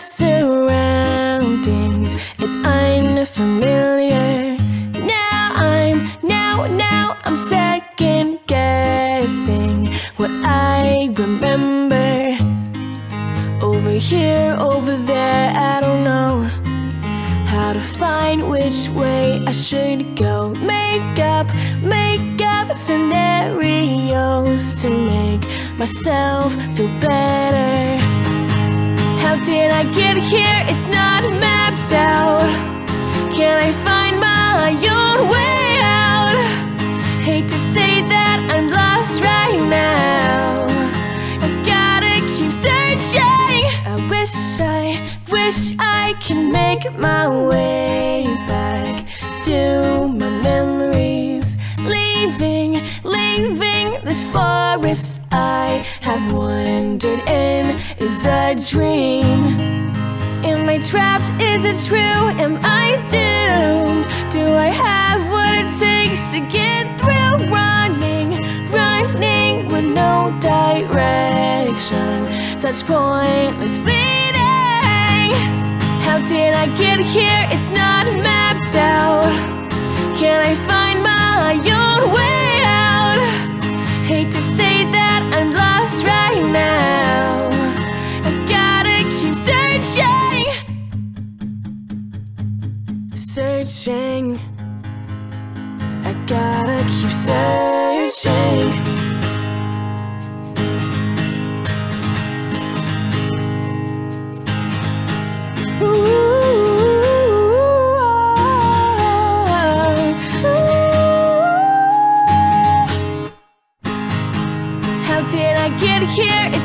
Surroundings. It's unfamiliar. Now I'm, now, now I'm second guessing what I remember. Over here, over there, I don't know how to find which way I should go. Make up, make up scenarios to make myself feel better. Wish I, wish I can make my way back to my memories. Leaving, leaving this forest I have wandered in is a dream. Am I trapped? Is it true? Am I doomed? Do I have what it takes to get through? Such pointless fleeting. How did I get here? It's not mapped out. Can I find my own way out? Hate to say that I'm lost right now. I gotta keep searching. Searching. I gotta keep searching. Get here?